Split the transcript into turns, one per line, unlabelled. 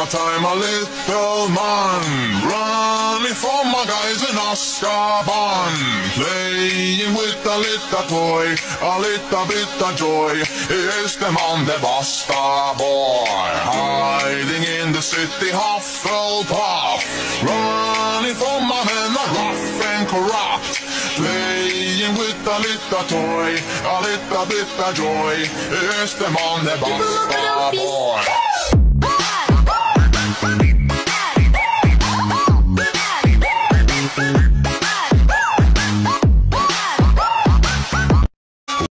My time a little man running from my guys in Oscar Bond, playing with a little toy, a little bit of joy. Is the man the Basta boy, hiding in the city Hufflepuff, running from my men a rough and corrupt. Playing with a little toy, a little bit of joy. Is the man the Basta boy?